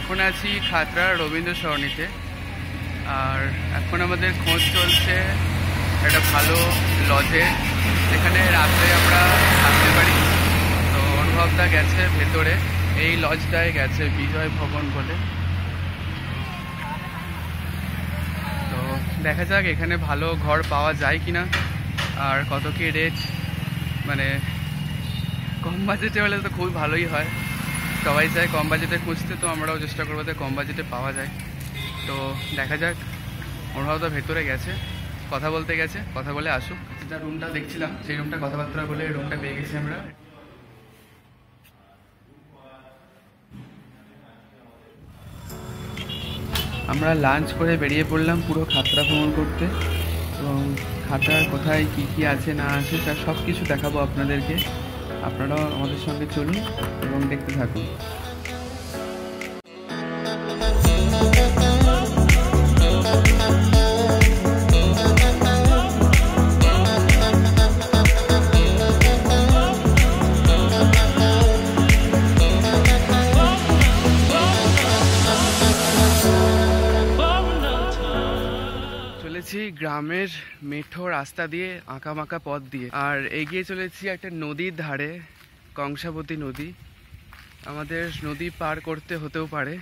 এখন আছি খাতড়া রবীন্দ্র সরণিতে। আর এখন আমাদের খোঁজ চলছে একটা ভালো লজে যেখানে রাত্রে আমরা থাকতে পারি। তো অনুভবটা গেছে ভেতরে। এই লজটায় গেছে বিজয় ভবন বলে। তো দেখা যাক এখানে ভালো ঘর পাওয়া যায় কিনা। আর কত কি রেট মানে কম বাজেটে হলে তো খুবই ভালোই হয়। সবাই চায় কম বাজেটে খুঁজতে, তো আমরাও চেষ্টা করব যে কম বাজেটে পাওয়া যায়। তো দেখা যাক, ওরাও তো ভেতরে গেছে, কথা বলতে গেছে, কথা বলে আসুক। যেটা রুমটা দেখছিলাম, সেই রুমটা কথাবার্তা বলে রুমটা পেয়ে গেছি আমরা। আমরা লাঞ্চ করে বেরিয়ে পড়লাম পুরো খাতড়া ভ্রমণ করতে। এবং খাতড়ার কোথায় কি কি আছে, না আছে তার সব কিছু দেখাবো আপনাদেরকে। আপনারাও আমাদের সঙ্গে চলুন এবং দেখতে থাকুন। গ্রামের মেঠো রাস্তা দিয়ে আঁকা মাকা পথ দিয়ে। আর এগিয়ে চলেছি একটা নদীর ধারে, কংসাবতী নদী। আমাদের নদী পার করতে হতেও পারে।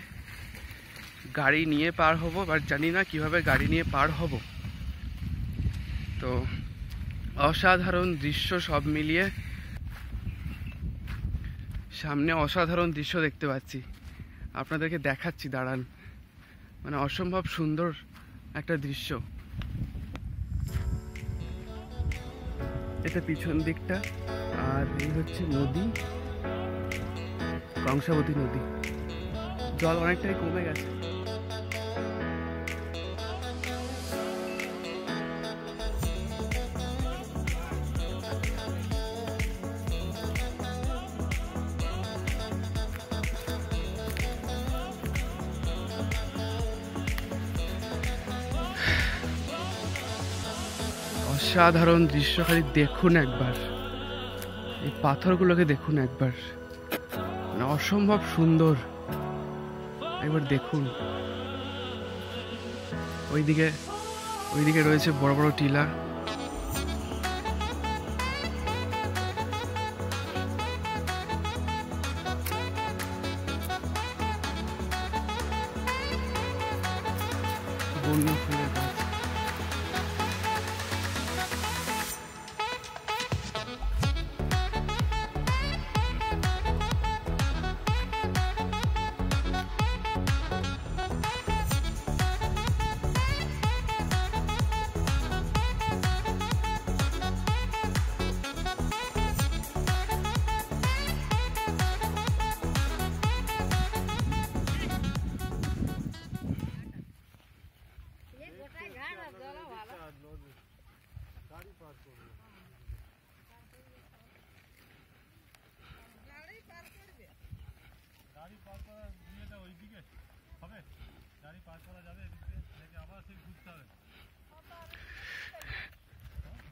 গাড়ি নিয়ে পার হব, বাট জানি না কীভাবে গাড়ি নিয়ে পার হব। তো, অসাধারণ দৃশ্য সব মিলিয়ে সামনে অসাধারণ দৃশ্য দেখতে পাচ্ছি। আপনাদেরকে দেখাচ্ছি, দাঁড়ান। মানে অসম্ভব সুন্দর একটা দৃশ্য। এটা পিছন দিকটা আর এই হচ্ছে নদী কংসাবতী নদী। জল অনেকটাই কমে গেছে। অসাধারণ দৃশ্য, খালি দেখুন একবার। এই পাথরগুলোকে দেখুন একবার। মানে অসম্ভব সুন্দর। একবার দেখুন। ওইদিকে ওইদিকে রয়েছে বড় বড় টিলা।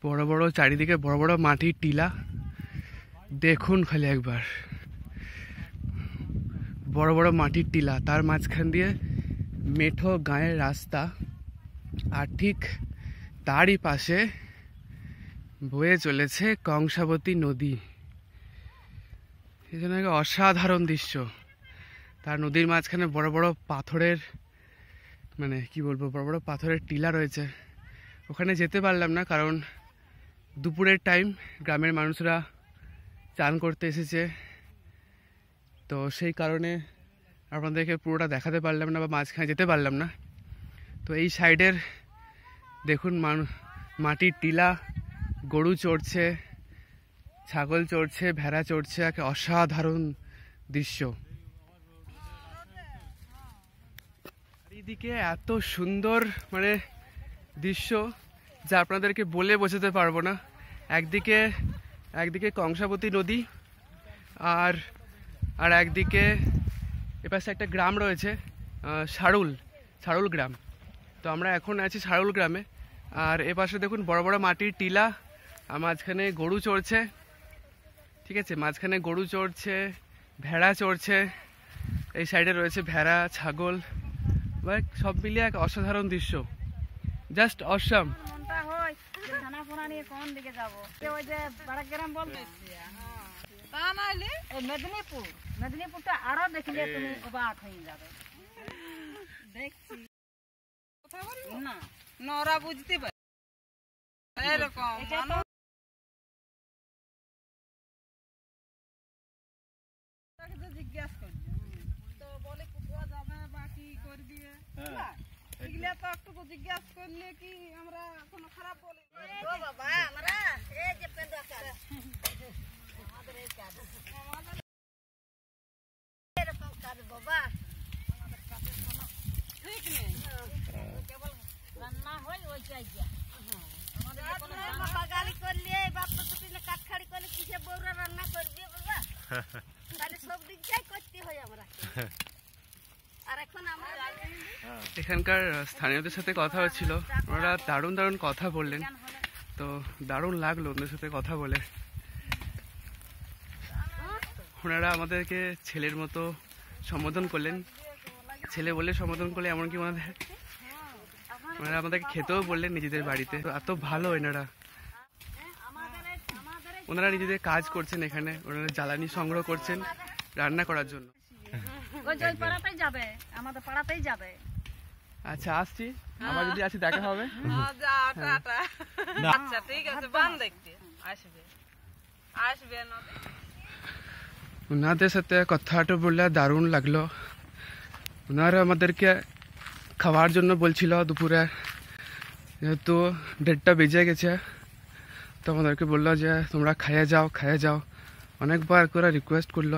বড় বড় চারিদিকে বড় বড় মাটির টিলা। দেখুন খালি একবার। বড় বড় মাটির টিলা, তার মাঝখান দিয়ে মেঠো গায়ের রাস্তা। আর ঠিক তারই পাশে বয়ে চলেছে কংসাবতী নদী। জন্য অসাধারণ দৃশ্য। তার নদীর মাঝখানে বড় বড় পাথরের মানে কি বলব, বড় বড় পাথরের টিলা রয়েছে। ওখানে যেতে পারলাম না, কারণ দুপুরের টাইম গ্রামের মানুষরা চান করতে এসেছে। তো সেই কারণে আপনাদেরকে পুরোটা দেখাতে পারলাম না বা মাঝখানে যেতে পারলাম না। তো এই সাইডের দেখুন মানু, মাটির টিলা, গরু চড়ছে, ছাগল চড়ছে, ভেড়া চড়ছে, এক অসাধারণ দৃশ্য। চারিদিকে এত সুন্দর মানে দৃশ্য যা আপনাদেরকে বলে বোঝাতে পারব না। একদিকে একদিকে কংসাবতী নদী আর আর একদিকে এপাশে একটা গ্রাম রয়েছে সারুল সারুল গ্রাম। তো আমরা এখন আছি সারুল গ্রামে। আর এপাশে দেখুন বড় বড় মাটির টিলা, আর মাঝখানে গরু চড়ছে। ঠিক আছে, মাঝখানে গরু চড়ছে, ভেড়া চড়ছে। এই সাইডে রয়েছে ভেড়া, ছাগল। মানে সব মিলিয়ে এক অসাধারণ দৃশ্য। জাস্ট অসাম হয় মেদিনীপুর। মেদিনীপুরটা আরও দেখলে তুমি অবাক হয়ে যাবে। দেখছি। না। নরা বুঝতে পারে এরকম এটা তো জিজ্ঞাসা করছে তো বলে কুকুয়া যাবে বা কি করবি বুঝলা? এগুলা তো একটু জিজ্ঞাসা করলে কি আমরা কোনো খারাপ বলি? ও বাবা আমরা এই যে পেন্দা কাজ আমাদের এই কাজ এরকম কাজ বাবা। ঠিক নেই। কেবল রান্না হয় ওই জায়গা আমাদের কোনো বাগালি করলে বাপ দুটিলে কাঠখাড়ি করলে কিসে বউরা রান্না করবে বাবা তাহলে সব দিক যাই করতে হয় আমরা আর এখন আমরা এখানকার স্থানীয়দের সাথে কথা হচ্ছিল। ওনারা দারুণ দারুণ কথা বললেন। তো দারুণ লাগল ওদের সাথে কথা বলে। ওনারা আমাদেরকে ছেলের মতো সম্বোধন করলেন। ছেলে বলে সম্বোধন করলে এমনকি ওনাদের ওনারা আমাদেরকে খেতেও বললেন নিজেদের বাড়িতে। এত ভালো এনারা। ওনারা নিজেদের কাজ করছেন এখানে। ওনারা জ্বালানি সংগ্রহ করছেন রান্না করার জন্য। ওই পাড়াতেই যাবে। আমাদের পাড়াতেই যাবে। আচ্ছা আসছি। আবার যদি আসি দেখা হবে। হ্যাঁ, আচ্ছা ঠিক আছে বান দেখতে আসবে। আসবে ওনাদের সাথে কথাটা বললে দারুণ লাগল। ওনারা আমাদেরকে খাওয়ার জন্য বলছিল দুপুরে। যেহেতু ডেটটা বেজে গেছে তো আমাদেরকে বলল যে তোমরা খাইয়ে যাও খাইয়ে যাও। অনেকবার করে রিকোয়েস্ট করল।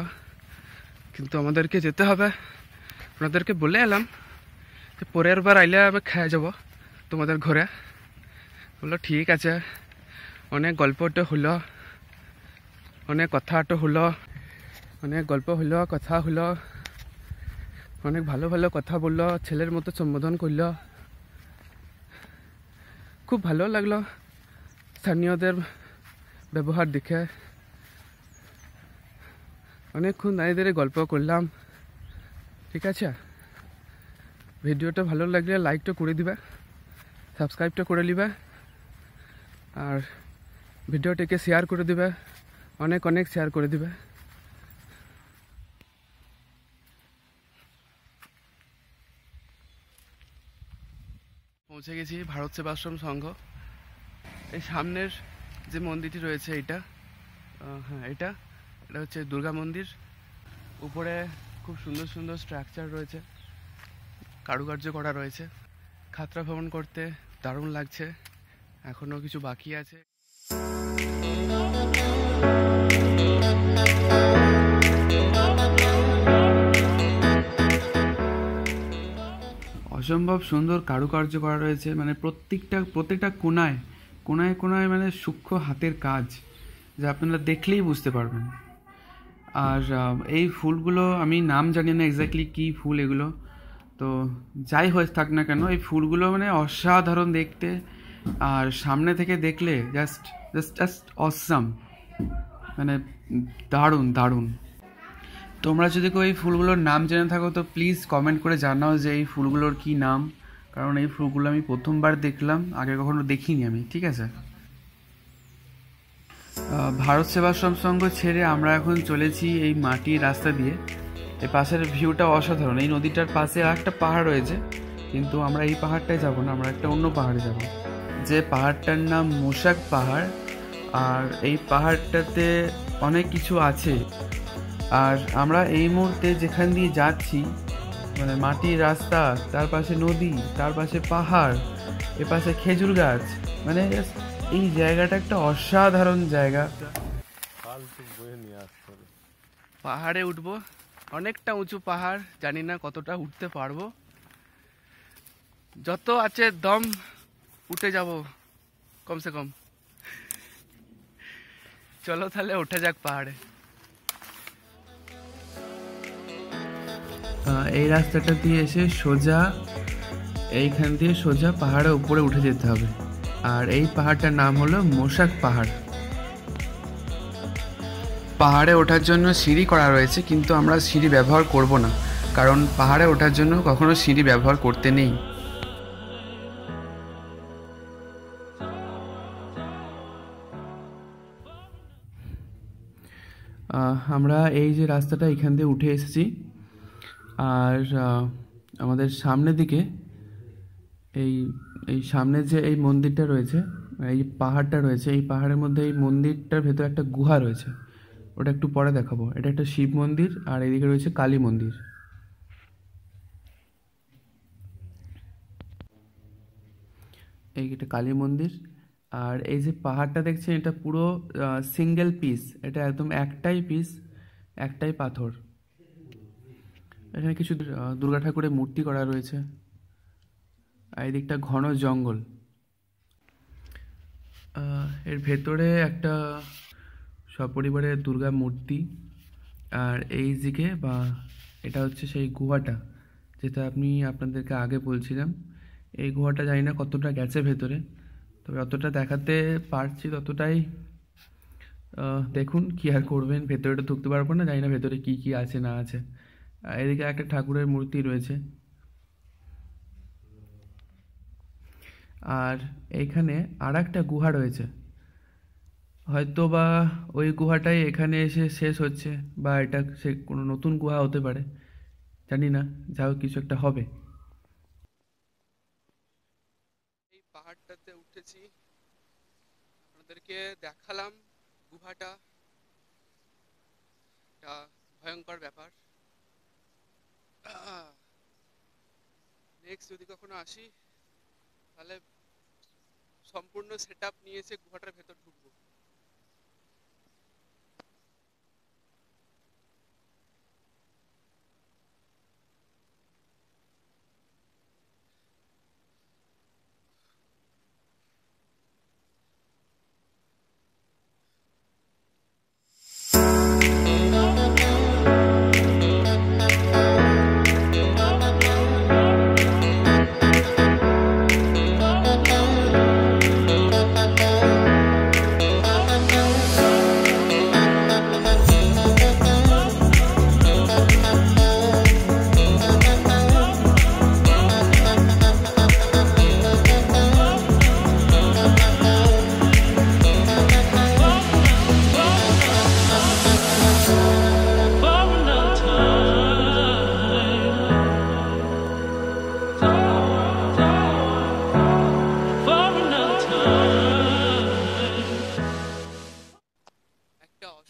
কিন্তু আমাদেরকে যেতে হবে। ওনাদেরকে বলে এলাম। যে পরের বার আইলে আমি খেয়ে যাব তোমাদের ঘরে। বলল ঠিক আছে। অনেক গল্পটা হলো। অনেক কথাটা হলো। অনেক গল্প হলো, কথা হলো। অনেক ভালো ভালো কথা বলল, ছেলের মতো সম্বোধন করল। খুব ভালো লাগল স্থানীয়দের ব্যবহার দেখে। অনেকক্ষণ দাঁড়িয়ে দাঁড়িয়ে গল্প করলাম। ঠিক আছে? ভিডিওটা ভালো লাগলে লাইকটা করে দিবে সাবস্ক্রাইবটা করে নিবে, আর ভিডিওটিকে শেয়ার করে দিবে, অনেক অনেক শেয়ার করে দিবে। পৌঁছে গেছি ভারত সেবাশ্রম সংঘ। এই সামনের যে মন্দিরটি রয়েছে এটা হ্যাঁ এটা এটা হচ্ছে দুর্গা মন্দির। উপরে খুব সুন্দর সুন্দর স্ট্রাকচার রয়েছে। কারুকার্য করা রয়েছে। খাতরা ভ্রমণ করতে দারুণ লাগছে। এখনও কিছু বাকি আছে। অসম্ভব সুন্দর কারুকার্য করা রয়েছে। মানে প্রত্যেকটা প্রত্যেকটা কোনায় কোনায় কোনায় মানে সূক্ষ্ম হাতের কাজ, যা আপনারা দেখলেই বুঝতে পারবেন। আর এই ফুলগুলো, আমি নাম জানি না এক্স্যাক্টলি কী ফুল এগুলো তো যাই হয়ে থাক না কেন, এই ফুলগুলো মানে অসাধারণ দেখতে। আর সামনে থেকে দেখলে জাস্ট জাস্ট জাস্ট অসাম মানে দারুণ দারুণ। তোমরা যদি কেউ এই ফুলগুলোর নাম জেনে থাকো, তো প্লিজ কমেন্ট করে জানাও যে এই ফুলগুলোর কি নাম। কারণ এই ফুলগুলো আমি প্রথমবার দেখলাম, আগে কখনো দেখিনি আমি, ঠিক আছে? ভারত সেবাশ্রম সংঘ ছেড়ে আমরা এখন চলেছি এই মাটির রাস্তা দিয়ে। এই পাশের ভিউটা অসাধারণ। এই নদীটার পাশে আর একটা পাহাড় রয়েছে কিন্তু আমরা এই পাহাড়টায় যাব না আমরা একটা অন্য পাহাড়ে যাব। যে পাহাড়টার নাম মোশাক পাহাড় আর এই পাহাড়টাতে অনেক কিছু আছে। আর আমরা এই মুহূর্তে যেখান দিয়ে যাচ্ছি মানে মাটির রাস্তা তার পাশে নদী তার পাশে পাহাড় এ পাশে খেজুর গাছ মানে এই জায়গাটা একটা অসাধারণ জায়গা। পাহাড়ে উঠবো। অনেকটা উঁচু পাহাড়, জানি না কতটা উঠতে পারব। যত আছে দম, উঠে যাব, কমসে কম। চলো তাহলে ওঠা যাক পাহাড়ে। এই রাস্তাটা দিয়ে এসে সোজা, এইখান দিয়ে সোজা পাহাড়ের উপরে উঠে যেতে হবে। আর এই পাহাড়টার নাম হলো মোশাক পাহাড়। পাহাড়ে ওঠার জন্য সিঁড়ি করা রয়েছে, কিন্তু আমরা সিঁড়ি ব্যবহার করব না, কারণ পাহাড়ে ওঠার জন্য কখনো সিঁড়ি ব্যবহার করতে নেই। আমরা এই যে রাস্তাটা এখান দিয়ে উঠে এসেছি, আর আমাদের সামনের দিকে এই এই সামনে যে এই মন্দিরটা রয়েছে, এই পাহাড়টা রয়েছে, এই পাহাড়ের মধ্যে এই মন্দিরটার ভেতরে একটা গুহা রয়েছে। ওটা একটু পরে দেখাবো। এটা একটা শিব মন্দির, আর এদিকে রয়েছে কালী মন্দির। এই এটা কালী মন্দির, আর এই যে পাহাড়টা দেখছেন, এটা পুরো সিঙ্গেল পিস এটা একদম একটাই পিস একটাই পাথর। এখানে কিছু দুর্গা ঠাকুরের মূর্তি করা রয়েছে। আর এদিকটা ঘন জঙ্গল। এর ভেতরে একটা সপরিবারে দুর্গা মূর্তি আর এই দিকে বা এটা হচ্ছে সেই গুহাটা, যেটা আপনি আপনাদেরকে আগে বলছিলাম। এই গুহাটা জানি না কতটা গেছে ভেতরে, তবে যতটা দেখাতে পারছি ততটাই দেখুন কি আর করবেন, ভেতরে তো ঢুকতে পারব না, জানি না ভেতরে কি কি আছে, না আছে। এদিকে একটা ঠাকুরের মূর্তি রয়েছে। আর এইখানে আর একটা গুহা রয়েছে। হয়তো বা ওই গুহাটাই এখানে এসে শেষ হচ্ছে, বা এটা সে কোনো নতুন গুহা হতে পারে, জানি না, যা কিছু একটা হবে। এই পাহাড়টাতে উঠেছি, আপনাদেরকে দেখালাম গুহাটা। একটা ভয়ঙ্কর ব্যাপার। নেক্সট যদি কখনো আসি, তাহলে সম্পূর্ণ সেট আপ নিয়ে এসে গুহাটার ভেতর ঢুকবো।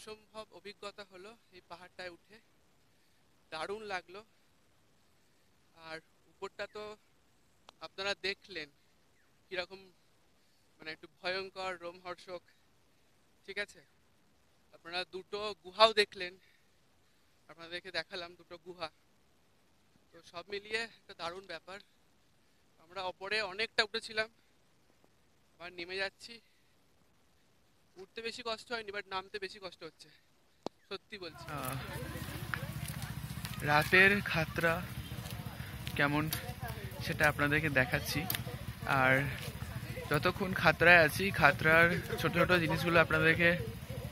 অসম্ভব অভিজ্ঞতা হলো এই পাহাড়টায় উঠে। দারুণ লাগল। আর উপরটা তো আপনারা দেখলেন কীরকম মানে একটু ভয়ঙ্কর, রোমহর্ষক, ঠিক আছে? আপনারা দুটো গুহাও দেখলেন। আপনাদেরকে দেখালাম দুটো গুহা। তো সব মিলিয়ে একটা দারুণ ব্যাপার। আমরা অপরে অনেকটা উঠেছিলাম। আবার নেমে যাচ্ছি। উঠতে বেশি কষ্ট হয়নি বাট নামতে বেশি কষ্ট হচ্ছে। সত্যি বলছি। রাতের খাতরা কেমন সেটা আপনাদেরকে দেখাচ্ছি। আর যতক্ষণ খাতরায় আছি, খাতরার ছোট ছোট জিনিসগুলো আপনাদেরকে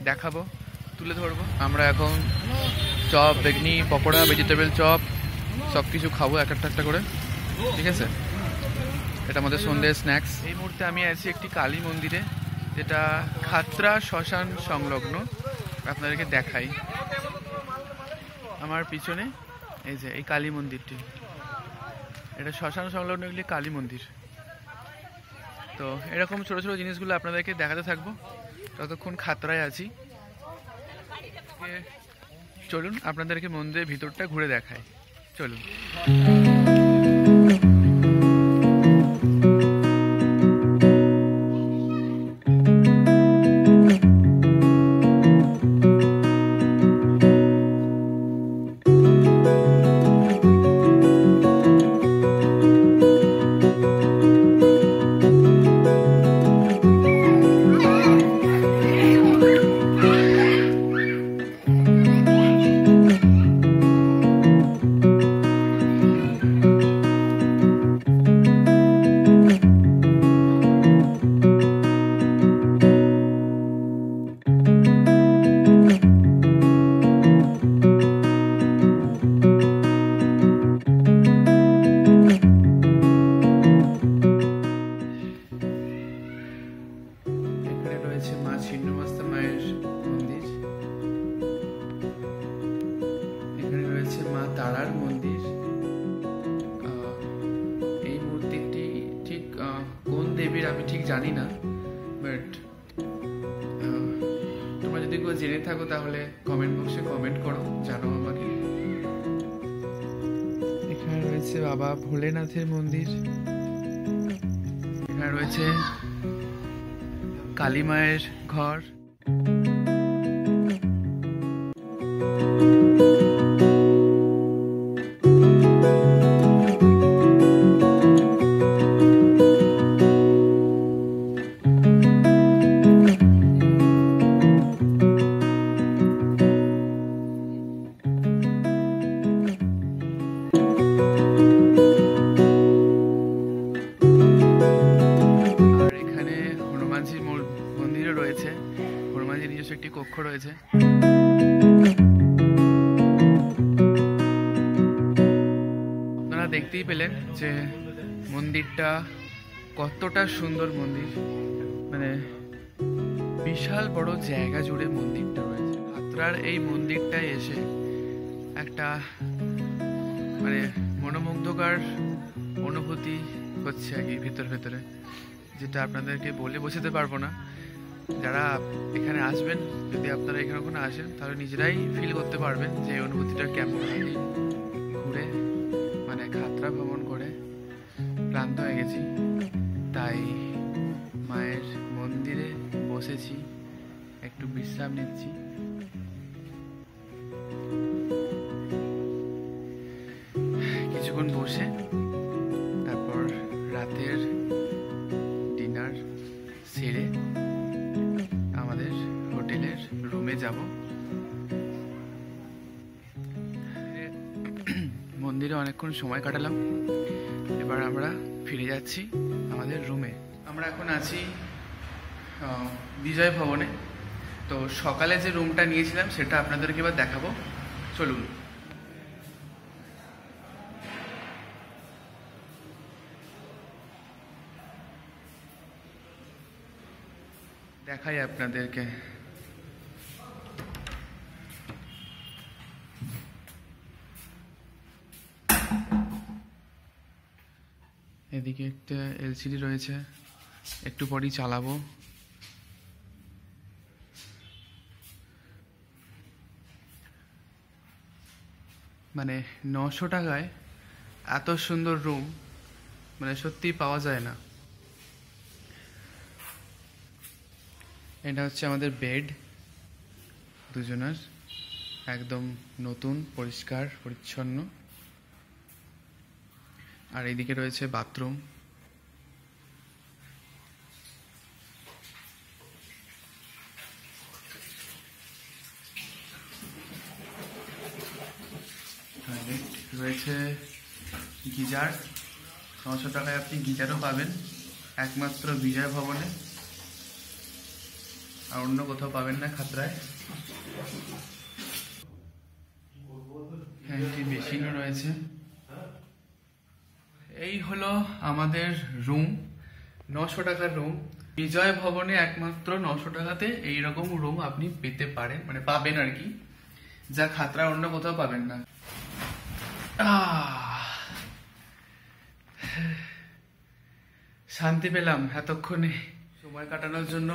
দেখাবো, তুলে ধরবো। আমরা এখন চপ, বেগনি, পকোড়া ভেজিটেবল চপ সব কিছু খাব এক একটা একটা করে। ঠিক আছে? এটা আমাদের সন্ধ্যের স্ন্যাক্স এই মুহূর্তে আমি আছি একটি কালী মন্দিরে। যেটা খাতরা শ্মশান সংলগ্ন। আপনাদেরকে দেখাই। আমার পিছনে, এই যে, এই কালী মন্দিরটি। এটা শ্মশান সংলগ্ন এগুলি কালী মন্দির। তো এরকম ছোট ছোট জিনিসগুলো আপনাদেরকে দেখাতে থাকব। ততক্ষণ খাতরায় আছি। চলুন, আপনাদেরকে মন্দিরের ভিতরটা ঘুরে দেখায় চলুন। কালী মায়ের ঘর। সুন্দর মন্দির। মানে বিশাল বড় জায়গা জুড়ে মন্দিরটা রয়েছে। আত্রার এই মন্দিরটায় এসে একটা মানে মনোমুগ্ধকর অনুভূতি হচ্ছে আর কি ভিতর ভেতরে, যেটা আপনাদেরকে বলে বোঝাতে পারব না। যারা এখানে আসবেন, যদি আপনারা এখানে কোনো আসেন, তাহলে নিজেরাই ফিল করতে পারবেন যে অনুভূতিটা কেমন হয়। বিশ্রাম নিচ্ছি। কিছুক্ষণ বসে, তারপর রাতের ডিনার সেরে আমাদের হোটেলের রুমে যাব। মন্দিরে অনেকক্ষণ সময় কাটালাম। এবার আমরা ফিরে যাচ্ছি আমাদের রুমে। আমরা এখন আছি বিজয় ভবনে। তো সকালে যে রুমটা নিয়েছিলাম, সেটা আপনাদেরকে এবার দেখাবো। চলুন। দেখাই আপনাদেরকে। এদিকে একটা এলসিডি রয়েছে, একটু পরেই চালাবো। মানে নশো টাকায় এত সুন্দর রুম মানে সত্যি পাওয়া যায় না। এটা হচ্ছে আমাদের বেড দুজনের, একদম নতুন, পরিষ্কার, পরিচ্ছন্ন। আর এইদিকে রয়েছে বাথরুম রয়েছে গিজার। নশো টাকায় আপনি গিজারও পাবেন, একমাত্র বিজয় ভবনে। আর অন্য কোথাও পাবেন না খাতরায়। একটি মেশিনও রয়েছে। এই হলো আমাদের রুম, নশো টাকার রুম। বিজয় ভবনে একমাত্র নশো টাকাতে এইরকম রুম আপনি পেতে পারেন মানে পাবেন আর কি, যা খাতরা অন্য কোথাও পাবেন না। আহ! শান্তি পেলাম এতক্ষণে। সময় কাটানোর জন্য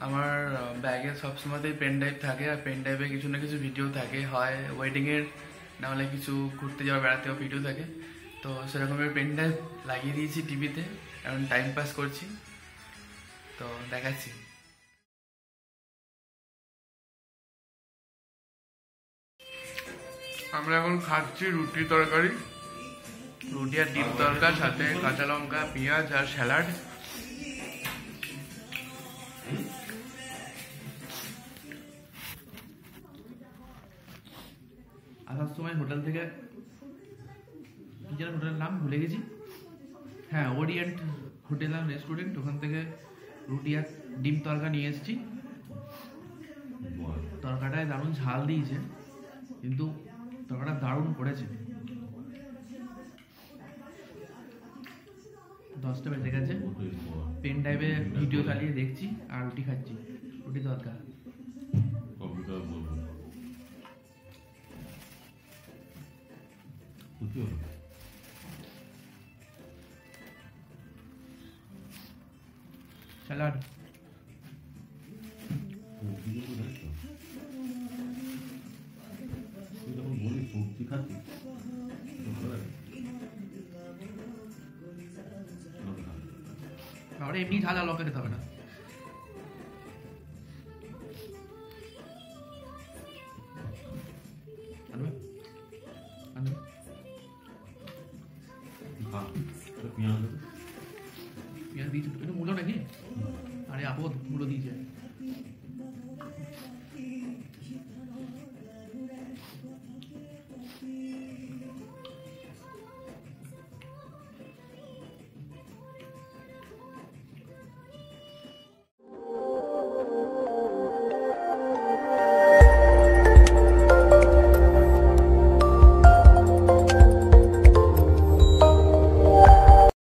আমার ব্যাগে সবসময়তেই পেন ড্রাইভ থাকে, আর পেন ড্রাইভে কিছু না কিছু ভিডিও থাকে। হয় ওয়েডিংয়ের না হলে কিছু ঘুরতে যাওয়া, বেড়াতেও ভিডিও থাকে। তো সেরকমের পেন ড্রাইভ লাগিয়ে দিয়েছি টিভিতে এখন টাইম পাস করছি। তো দেখাচ্ছি। আমরা এখন খাচ্ছি রুটি তরকারি। রুটি আর ডিম তরকার সাথে কাঁচা লঙ্কা পেঁয়াজ আর স্যালাড। আসার সময় হোটেল থেকে কি যেন হোটেলের নাম ভুলে গেছি। হ্যাঁ ওরিয়েন্ট হোটেল আর রেস্টুরেন্ট ওখান থেকে রুটি আর ডিম তরকা নিয়ে এসেছি। তরকাটায় দারুণ ঝাল দিয়েছে কিন্তু তরকাটা দারুণ করেছে। দশটা বেজে গেছে। পেন ড্রাইভে ভিডিও চালিয়ে দেখছি আর রুটি খাচ্ছি। রুটি দরকার। কম্পিউটার